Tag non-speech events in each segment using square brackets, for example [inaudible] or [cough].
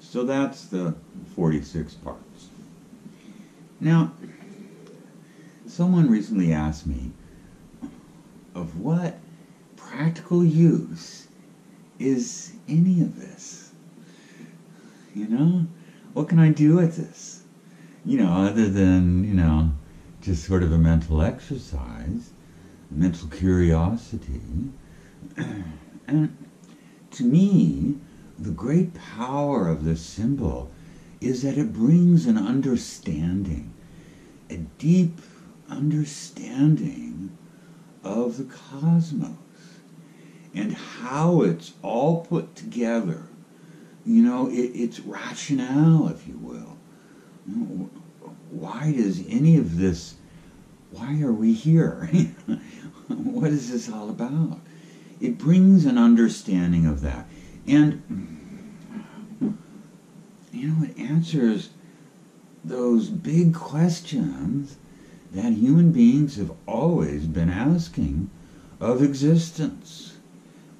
So that's the 46 parts. Now, someone recently asked me of what practical use is any of this? You know? What can I do with this? You know, other than, you know, just sort of a mental exercise, mental curiosity. [clears throat] and to me, the great power of this symbol is that it brings an understanding, a deep understanding of the cosmos and how it's all put together. You know, it, it's rationale, if you will. Why does any of this, why are we here? [laughs] what is this all about? It brings an understanding of that. And, you know, it answers those big questions that human beings have always been asking of existence.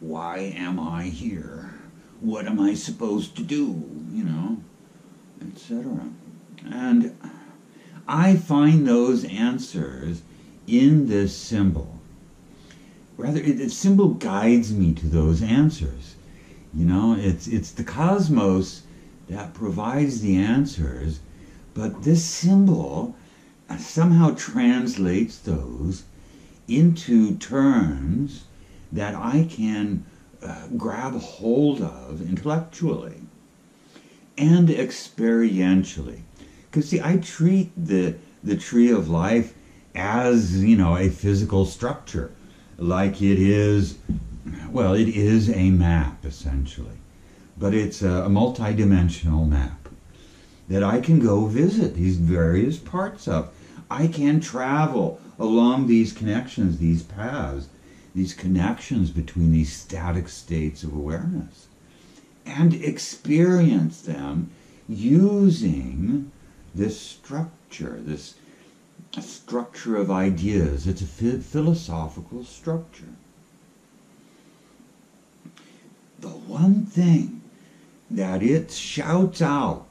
Why am I here? What am I supposed to do? You know, etc. And I find those answers in this symbol. Rather, the symbol guides me to those answers. You know, it's it's the cosmos that provides the answers, but this symbol somehow translates those into terms that I can uh, grab hold of intellectually and experientially. Because see, I treat the the tree of life as you know a physical structure, like it is. Well, it is a map essentially, but it's a, a multi-dimensional map that I can go visit these various parts of. I can travel along these connections, these paths, these connections between these static states of awareness, and experience them using this structure, this structure of ideas. It's a philosophical structure. The one thing that it shouts out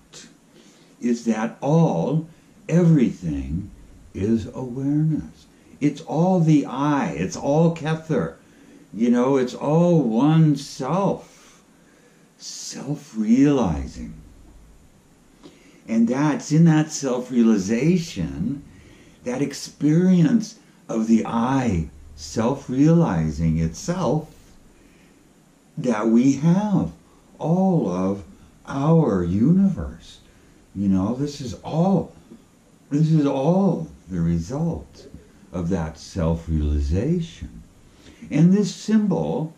is that all, everything, is awareness. It's all the I. It's all Kether. You know, it's all one self. Self realizing. And that's in that self realization, that experience of the I self realizing itself, that we have all of our universe. You know, this is all, this is all the result of that self realization. And this symbol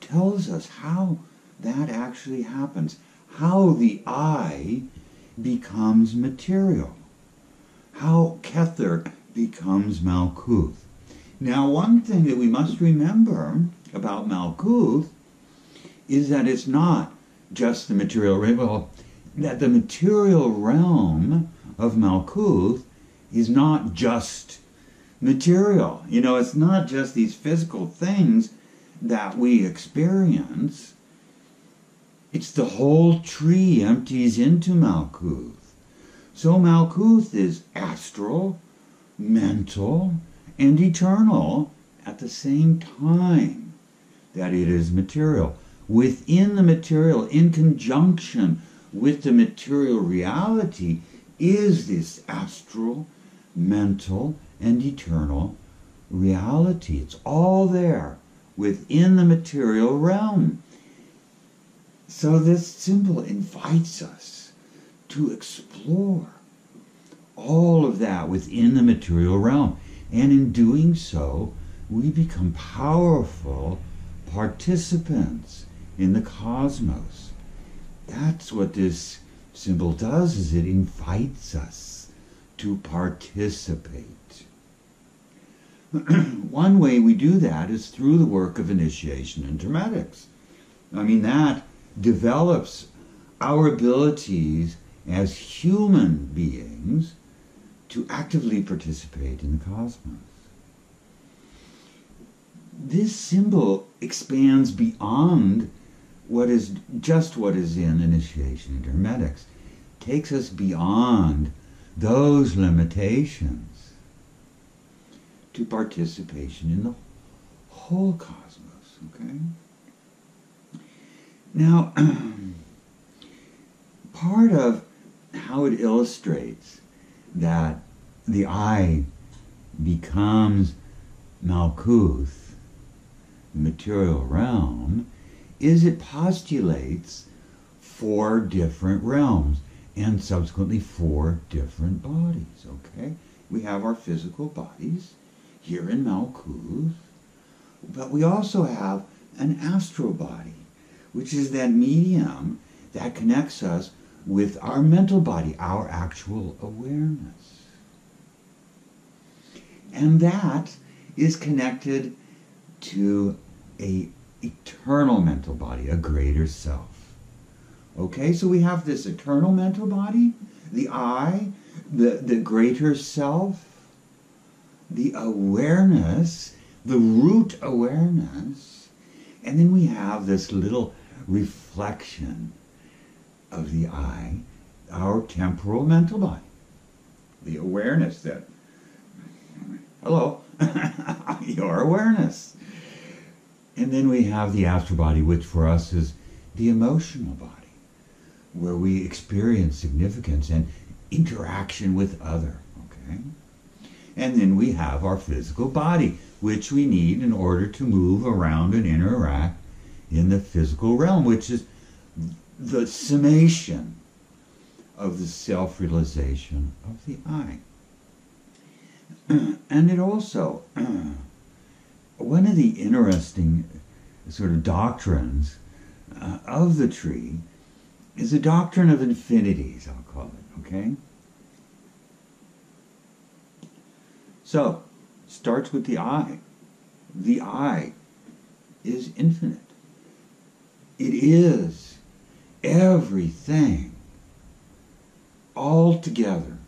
tells us how that actually happens, how the I becomes material, how Kether becomes Malkuth. Now, one thing that we must remember about Malkuth is that it's not just the material realm, well, that the material realm of Malkuth is not just material. You know, it's not just these physical things that we experience. It's the whole tree empties into Malkuth. So Malkuth is astral, mental, and eternal at the same time that it is material. Within the material, in conjunction with the material reality, is this astral, mental, and eternal reality. It's all there within the material realm. So this symbol invites us to explore all of that within the material realm. And in doing so, we become powerful participants in the cosmos. That's what this symbol does is it invites us to participate. [clears throat] One way we do that is through the work of initiation and dramatics. I mean, that develops our abilities as human beings to actively participate in the cosmos. This symbol expands beyond what is just what is in initiation into hermetics takes us beyond those limitations to participation in the whole cosmos. Okay? Now, [clears throat] part of how it illustrates that the I becomes Malkuth, the material realm, is it postulates four different realms and subsequently four different bodies. Okay? We have our physical bodies here in Malkuth, but we also have an astral body, which is that medium that connects us with our mental body, our actual awareness. And that is connected to a eternal mental body, a greater self. Okay, so we have this eternal mental body, the I, the, the greater self, the awareness, the root awareness, and then we have this little reflection of the I, our temporal mental body, the awareness that, hello, [laughs] your awareness. And then we have the astral body, which for us is the emotional body, where we experience significance and interaction with other. Okay? And then we have our physical body, which we need in order to move around and interact in the physical realm, which is the summation of the self realization of the I. [clears throat] And it also, [clears throat] one of the interesting sort of doctrines uh, of the tree is a doctrine of infinities, I'll call it, okay? So, starts with the I. The I is infinite. It is everything all together.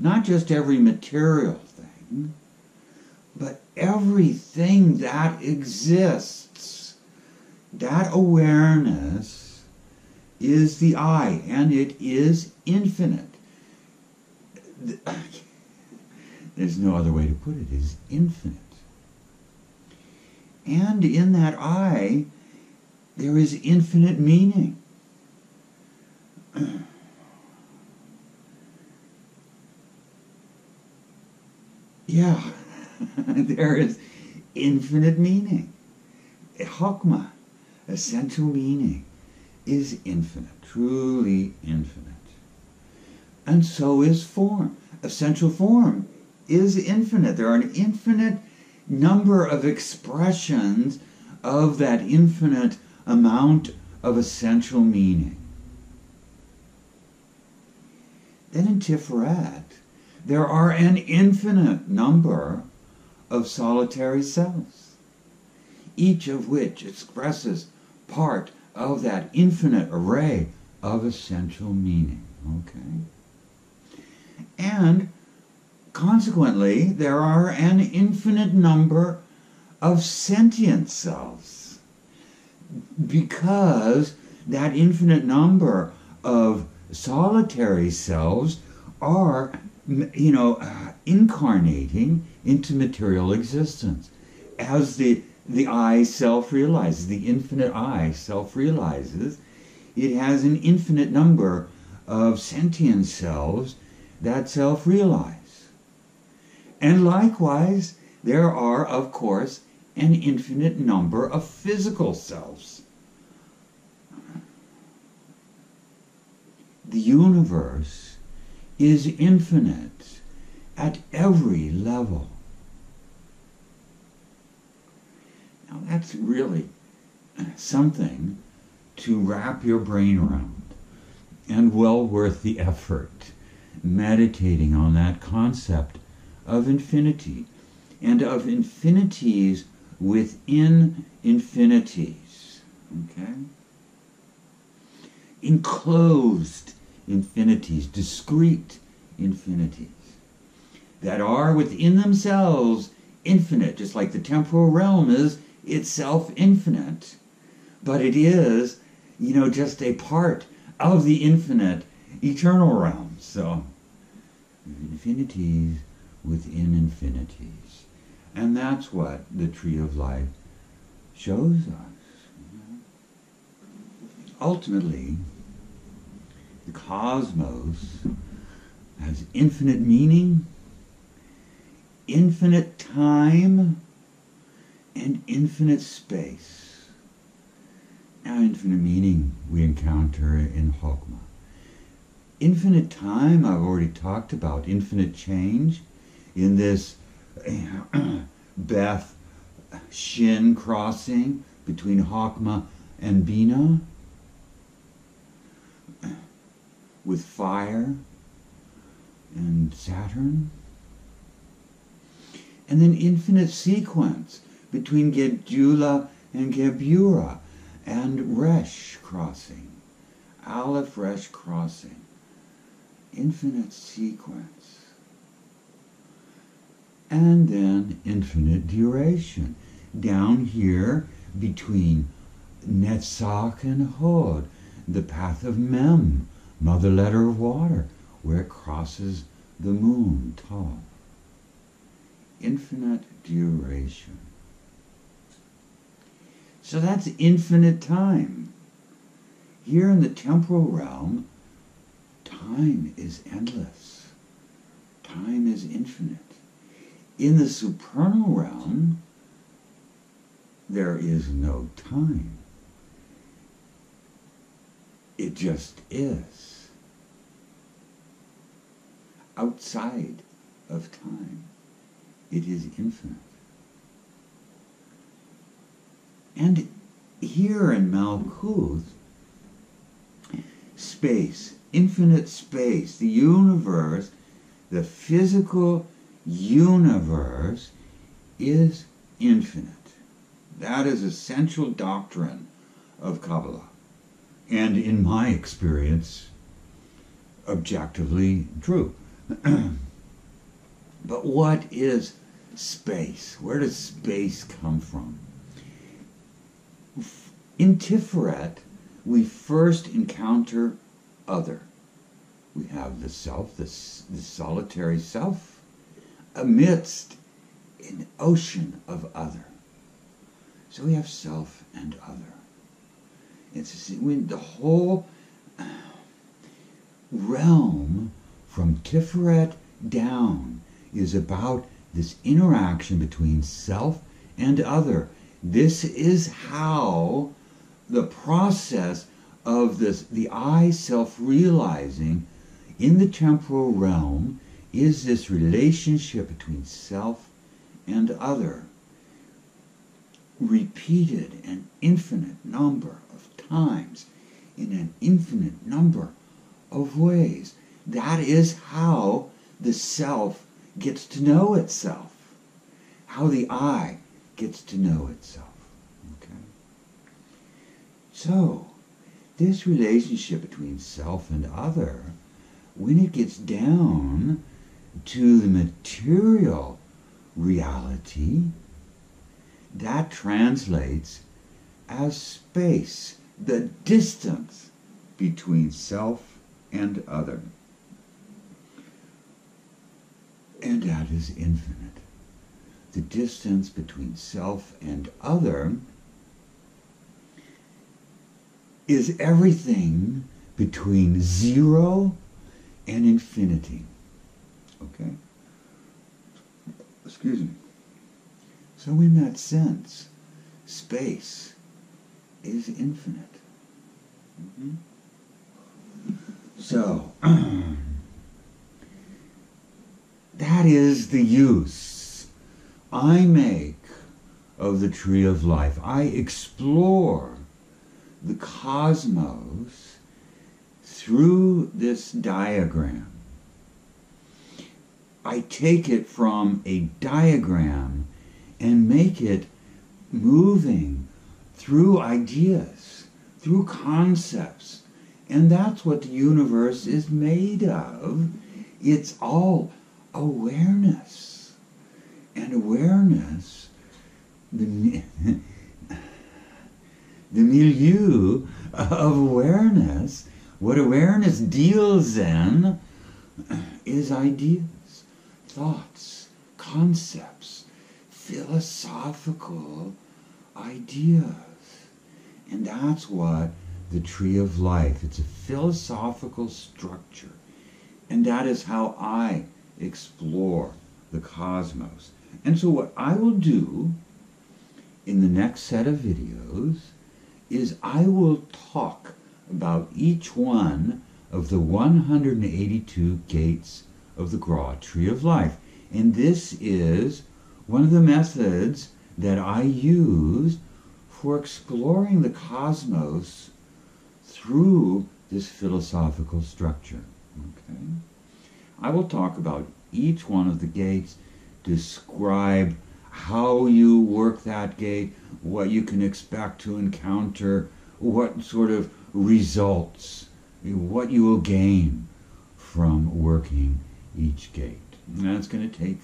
Not just every material thing, but everything that exists. That awareness is the I, and it is infinite. [laughs] There's no other way to put it, is infinite. And in that I, there is infinite meaning. [clears throat] yeah, [laughs] there is infinite meaning. a Chokmah, essential meaning, is infinite, truly infinite. And so is form. Essential form is infinite. There are an infinite number of expressions of that infinite amount of essential meaning. Then in Tiferet, there are an infinite number of solitary cells, each of which expresses part of that infinite array of essential meaning. Okay? And consequently, there are an infinite number of sentient cells because that infinite number of solitary selves are, you know, uh, incarnating into material existence as the the I self realizes, the infinite I self realizes, it has an infinite number of sentient selves that self realize. And likewise, there are, of course, an infinite number of physical selves. The universe is infinite at every level. Now that's really something to wrap your brain around and well worth the effort meditating on that concept of infinity and of infinities within infinities. Okay? Enclosed infinities, discrete infinities that are within themselves infinite, just like the temporal realm is itself infinite, but it is, you know, just a part of the infinite eternal realm. So, infinities within infinities. And that's what the tree of life shows us. Ultimately, the cosmos has infinite meaning, infinite time, and infinite space. Now, infinite meaning we encounter in Chokmah. Infinite time, I've already talked about, infinite change in this [clears throat] Beth Shin crossing between Chokmah and Bina with fire and Saturn. And then infinite sequence between Gedula and Gebura and Resh crossing. Aleph Resh crossing. Infinite sequence. And then infinite duration. Down here between Netzach and Hod, the path of Mem, mother letter of water, where it crosses the moon, Tav. Infinite duration. So that's infinite time. Here in the temporal realm, time is endless. Time is infinite. In the supernal realm, there is no time. It just is. Outside of time, it is infinite. And here in Malkuth, space, infinite space, the universe, the physical universe is infinite. That is a central doctrine of Kabbalah. And in my experience, objectively true. [clears throat] but what is space? Where does space come from? In Tiferet, we first encounter other. We have the self, the, the solitary self, amidst an ocean of other. So we have self and other. It's the whole uh, realm from Tiferet down is about this interaction between self and other. This is how the process of this, the I self realizing in the temporal realm is this relationship between self and other, repeated an infinite number of times in an infinite number of ways. That is how the self gets to know itself, how the I gets to know itself. Okay? So, this relationship between self and other, when it gets down to the material reality, that translates as space, the distance between self and other. And that is infinite. The distance between self and other is everything between zero and infinity. Okay? Excuse me. So, in that sense, space is infinite. Mm-hmm. So, [clears throat] that is the use I make of the tree of life. I explore the cosmos through this diagram. I take it from a diagram and make it moving through ideas, through concepts. And that's what the universe is made of. It's all awareness. And awareness, the, [laughs] the milieu of awareness, what awareness deals in [clears throat] is ideas, thoughts, concepts, philosophical ideas. And that's what the tree of life, it's a philosophical structure. And that is how I explore the cosmos. And so what I will do in the next set of videos is I will talk about each one of the 182 gates of the Gra Tree of Life. And this is one of the methods that I use for exploring the cosmos through this philosophical structure. Okay? I will talk about each one of the gates, describe how you work that gate, what you can expect to encounter, what sort of results, what you will gain from working each gate. And that's going to take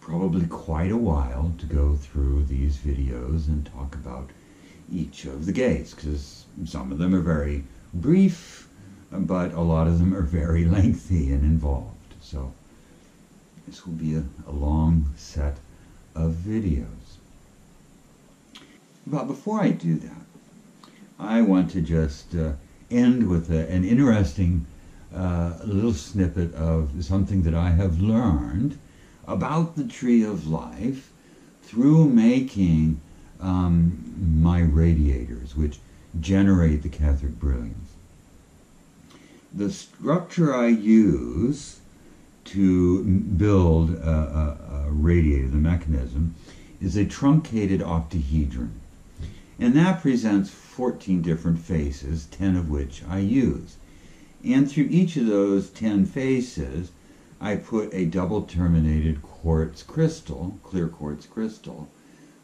probably quite a while to go through these videos and talk about each of the gates because some of them are very brief, but a lot of them are very [laughs] lengthy and involved. So this will be a, a long set of videos. But before I do that, I want to just uh, end with a, an interesting uh, little snippet of something that I have learned about the tree of life through making um, my radiators, which generate the cathodic brilliance. The structure I use to build a, a, a radiator, the mechanism, is a truncated octahedron. And that presents 14 different faces, 10 of which I use. And through each of those 10 faces, I put a double terminated quartz crystal, clear quartz crystal,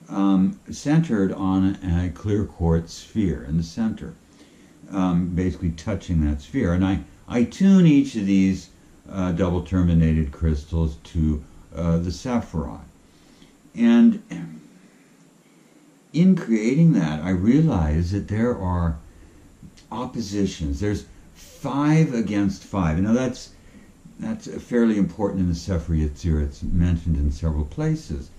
um, centered on a clear quartz sphere in the center, um, basically touching that sphere. And I, I tune each of these uh, double terminated crystals to uh, the Sephiroth. And in creating that, I realize that there are oppositions. There's five against five. Now that's that's fairly important in the Sefer Yetzirah. It's mentioned in several places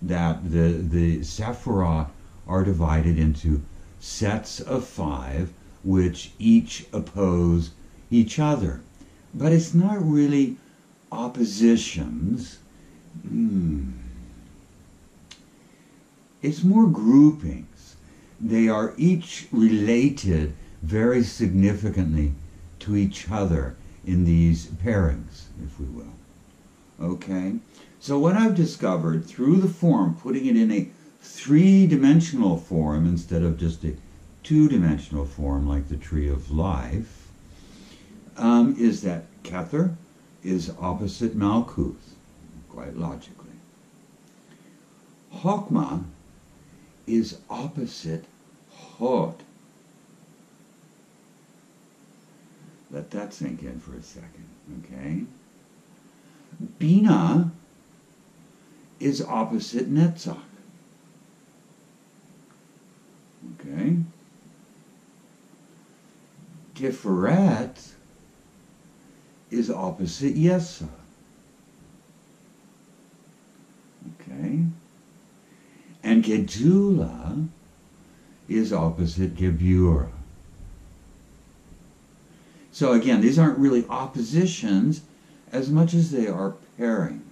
that the the Sephiroth are divided into sets of five, which each oppose each other. But it's not really oppositions. Hmm. It's more groupings. They are each related very significantly to each other in these pairings, if we will. Okay? So, what I've discovered through the form, putting it in a three dimensional form instead of just a two dimensional form like the tree of life, um, is that Kether is opposite Malkuth, quite logically. Chokmah is opposite Hod. Let that sink in for a second, okay? Bina is opposite Netzach. Okay? Tiferet is opposite Yesod. Okay? And Gedula is opposite Gebura. So again, these aren't really oppositions as much as they are pairings.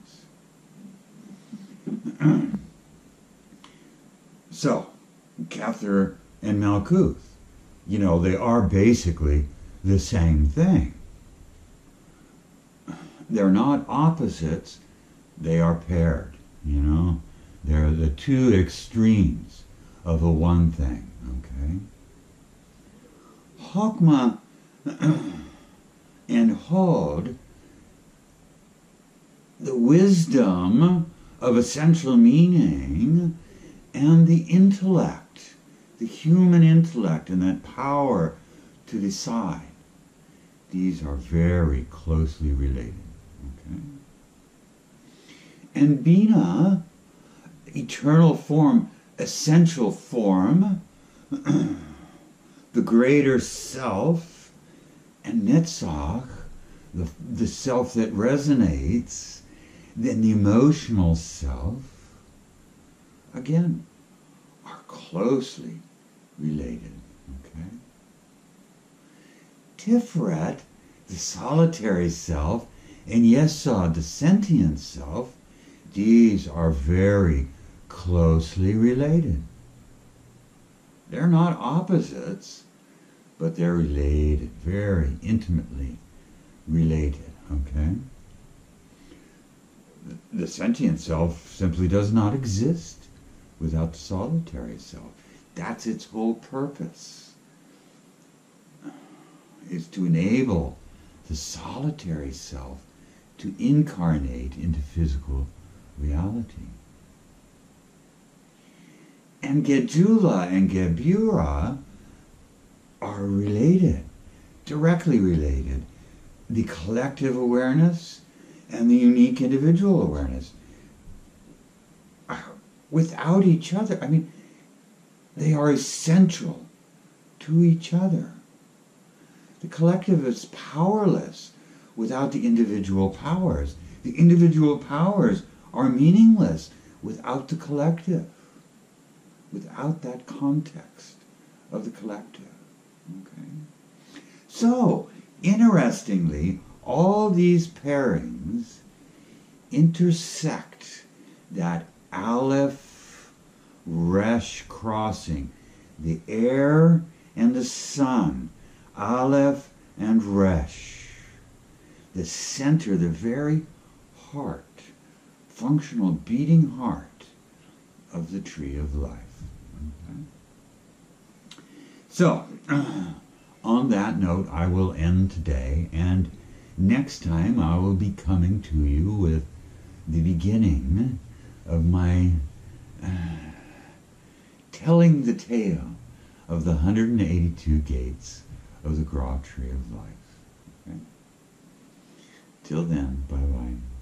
[clears throat] so, Kether and Malkuth, you know, they are basically the same thing they're not opposites, they are paired, you know? They're the two extremes of a one thing, okay? Chokmah [clears throat] and Hod, the wisdom of essential meaning and the intellect, the human intellect and that power to decide. These are very closely related. Okay. And Bina, eternal form, essential form, [clears throat] the greater self, and Netzach, the, the self that resonates, then the emotional self, again, are closely related. Okay? Tiferet, the solitary self, and Yesod, the sentient self, these are very closely related. They're not opposites, but they're related, very intimately related, okay? The sentient self simply does not exist without the solitary self. That's its whole purpose, is to enable the solitary self to incarnate into physical reality. And Gedula and Gebura are related, directly related. The collective awareness and the unique individual awareness. Without each other, I mean, they are essential to each other. The collective is powerless without the individual powers. The individual powers are meaningless without the collective, without that context of the collective. Okay? So, interestingly, all these pairings intersect that Aleph Resh crossing, the air and the sun, Aleph and Resh, the center, the very heart functional beating heart of the tree of life. Okay? So, [clears throat] on that note, I will end today, and next time I will be coming to you with the beginning of my uh, telling the tale of the 182 gates of the Gra Tree of Life. Okay? Till then, bye bye.